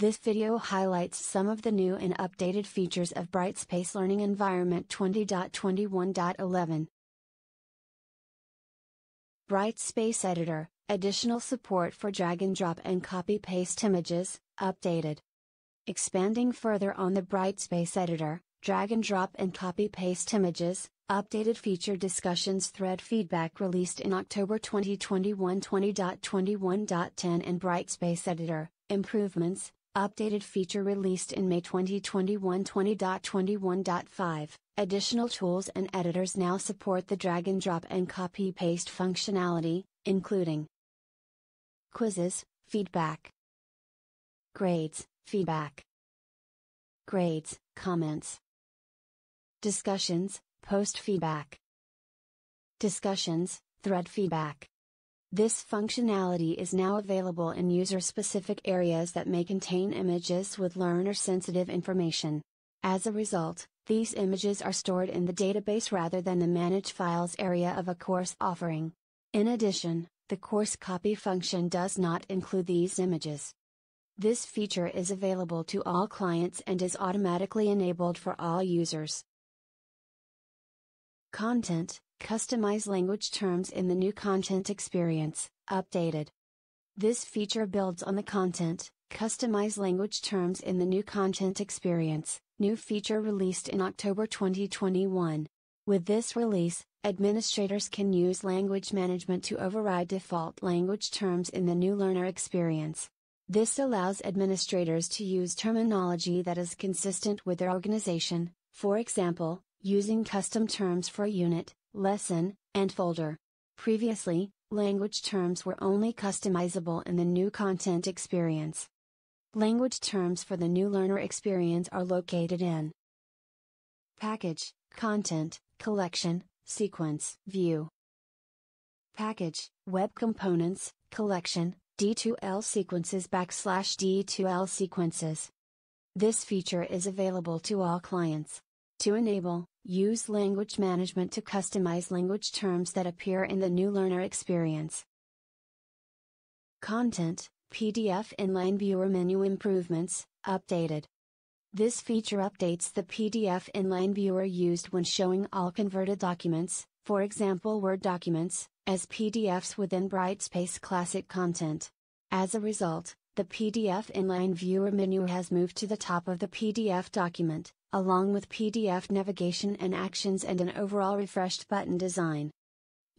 This video highlights some of the new and updated features of Brightspace Learning Environment 20.21.11. Brightspace Editor, additional support for drag and drop and copy paste images, updated. Expanding further on the Brightspace Editor, drag and drop and copy paste images, updated feature discussions thread feedback released in October 2021 20.21.10 and Brightspace Editor, improvements, updated feature released in May 2021 20.21.5. Additional tools and editors now support the drag and drop and copy paste functionality, including quizzes, feedback, grades, feedback, grades, comments, discussions, post feedback, discussions, thread feedback. This functionality is now available in user-specific areas that may contain images with learner-sensitive information. As a result, these images are stored in the database rather than the Manage Files area of a course offering. In addition, the course copy function does not include these images. This feature is available to all clients and is automatically enabled for all users. Content Customize language terms in the new content experience, updated. This feature builds on the content, customize language terms in the new content experience, new feature released in October 2021. With this release, administrators can use language management to override default language terms in the new learner experience. This allows administrators to use terminology that is consistent with their organization, for example, using custom terms for a unit, lesson, and folder. Previously, language terms were only customizable in the new content experience. Language terms for the new learner experience are located in Package, Content, Collection, Sequence, View. Package, Web Components, Collection, D2L Sequences backslash D2L Sequences. This feature is available to all clients. To enable, use language management to customize language terms that appear in the new learner experience. Content, PDF inline viewer menu improvements, updated. This feature updates the PDF inline viewer used when showing all converted documents, for example Word documents, as PDFs within Brightspace Classic content. As a result, the PDF inline viewer menu has moved to the top of the PDF document, along with PDF navigation and actions and an overall refreshed button design.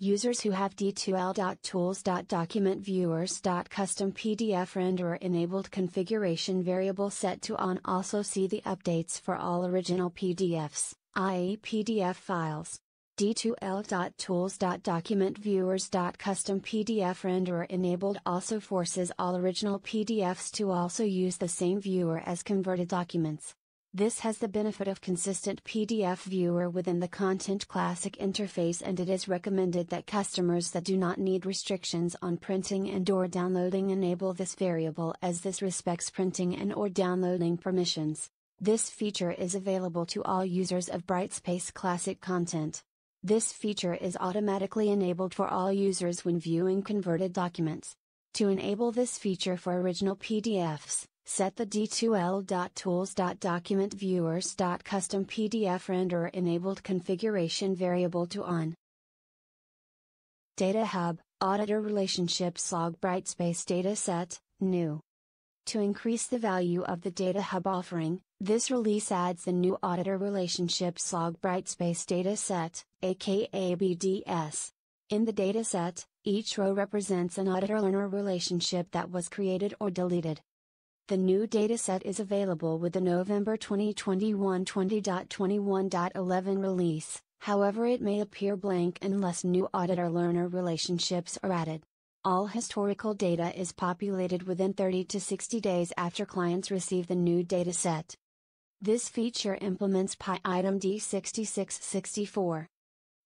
Users who have d2l.tools.documentviewers.custom PDF renderer enabled configuration variable set to on also see the updates for all original PDFs, i.e. PDF files. d2l.tools.documentviewers.custom PDF renderer enabled also forces all original PDFs to also use the same viewer as converted documents. This has the benefit of consistent PDF viewer within the Content Classic interface and it is recommended that customers that do not need restrictions on printing and or downloading enable this variable as this respects printing and or downloading permissions. This feature is available to all users of Brightspace Classic content. This feature is automatically enabled for all users when viewing converted documents. To enable this feature for original PDFs, Set the d2l.tools.documentviewers.custom PDF enabled configuration variable to on. Data Hub, Auditor Relationships Log Brightspace Dataset, New. To increase the value of the Data Hub offering, this release adds the new Auditor Relationships Log Brightspace Dataset, aka BDS. In the dataset, each row represents an auditor learner relationship that was created or deleted. The new dataset is available with the November 2021 20.21.11 release, however, it may appear blank unless new auditor learner relationships are added. All historical data is populated within 30 to 60 days after clients receive the new dataset. This feature implements PIE item D6664.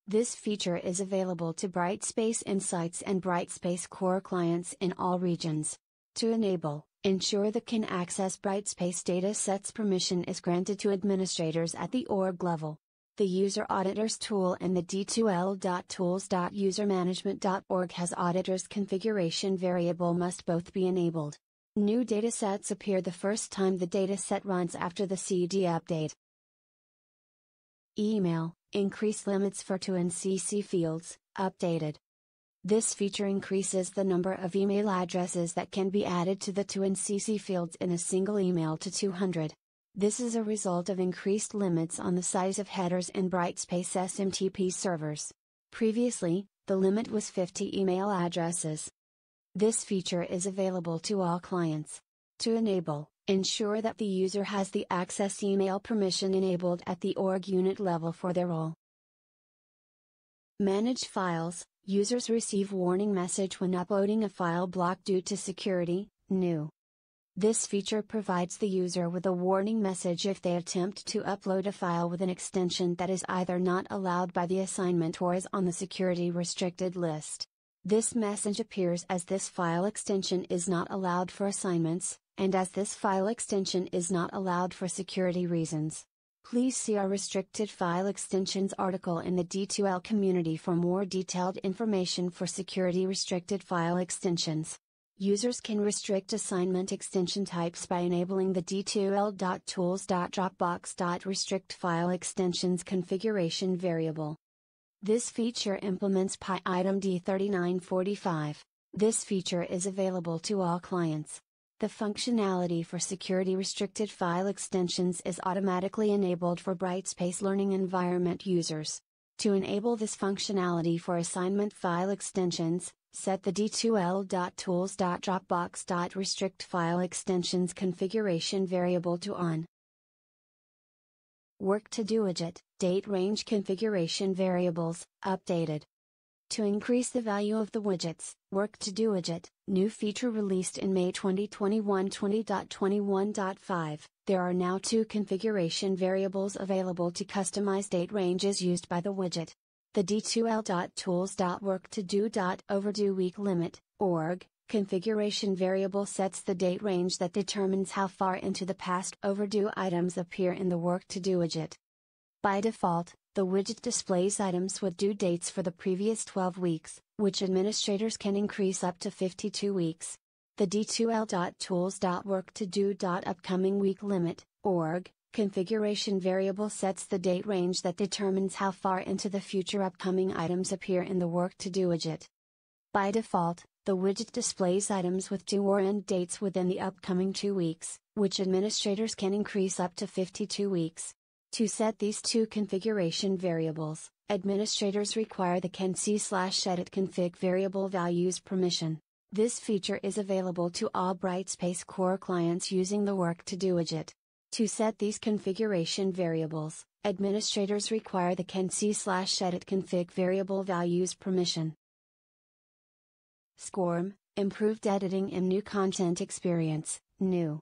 This feature is available to Brightspace Insights and Brightspace Core clients in all regions. To enable, Ensure the can access Brightspace datasets permission is granted to administrators at the org level. The User Auditors tool and the d2l.tools.usermanagement.org has auditors configuration variable must both be enabled. New datasets appear the first time the dataset runs after the CD update. Email, increase limits for to and CC fields, updated. This feature increases the number of email addresses that can be added to the to and CC fields in a single email to 200. This is a result of increased limits on the size of headers in Brightspace SMTP servers. Previously, the limit was 50 email addresses. This feature is available to all clients. To enable, ensure that the user has the access email permission enabled at the org unit level for their role. Manage files, users receive warning message when uploading a file block due to security, new. This feature provides the user with a warning message if they attempt to upload a file with an extension that is either not allowed by the assignment or is on the security restricted list. This message appears as this file extension is not allowed for assignments, and as this file extension is not allowed for security reasons. Please see our restricted file extensions article in the D2L community for more detailed information for security restricted file extensions. Users can restrict assignment extension types by enabling the d2l.tools.dropbox.restrict file extensions configuration variable. This feature implements PIE item D3945. This feature is available to all clients. The functionality for security restricted file extensions is automatically enabled for Brightspace Learning Environment users. To enable this functionality for assignment file extensions, set the d2l.tools.dropbox.restrict file extensions configuration variable to on. Work to do widget, date range configuration variables, updated. To increase the value of the widgets, Work to do widget, new feature released in May 2021 20.21.5, there are now two configuration variables available to customize date ranges used by the widget. The d2l.tools.worktodo.overdueWeekLimit, org, configuration variable sets the date range that determines how far into the past overdue items appear in the work to do widget. By default, the widget displays items with due dates for the previous 12 weeks, which administrators can increase up to 52 weeks. The d2l.tools.worktodo.upcomingWeekLimit, org, configuration variable sets the date range that determines how far into the future upcoming items appear in the work to do widget. By default, the widget displays items with due or end dates within the upcoming two weeks, which administrators can increase up to 52 weeks. To set these two configuration variables, administrators require the can-see slash edit config variable values permission. This feature is available to all Brightspace Core clients using the Work to Do widget. To set these configuration variables, administrators require the can-see slash edit config variable values permission. SCORM, Improved Editing in New Content Experience, New.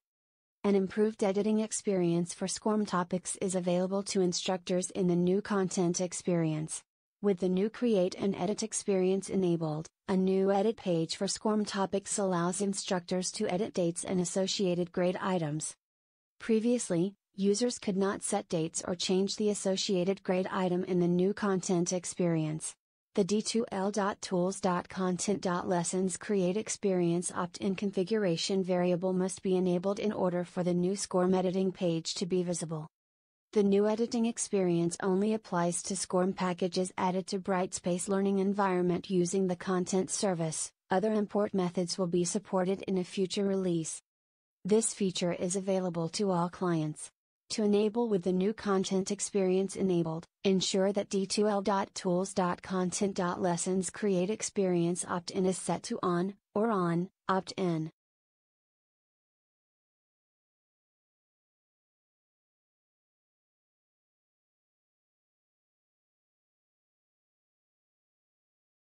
An improved editing experience for SCORM topics is available to instructors in the new content experience. With the new Create and Edit experience enabled, a new edit page for SCORM topics allows instructors to edit dates and associated grade items. Previously, users could not set dates or change the associated grade item in the new content experience. The d2l.tools.content.lessons create experience opt-in configuration variable must be enabled in order for the new SCORM editing page to be visible. The new editing experience only applies to SCORM packages added to Brightspace Learning Environment using the content service. Other import methods will be supported in a future release. This feature is available to all clients. To enable with the new content experience enabled, ensure that d2l.tools.content.lessons create experience opt-in is set to on, or on, opt-in.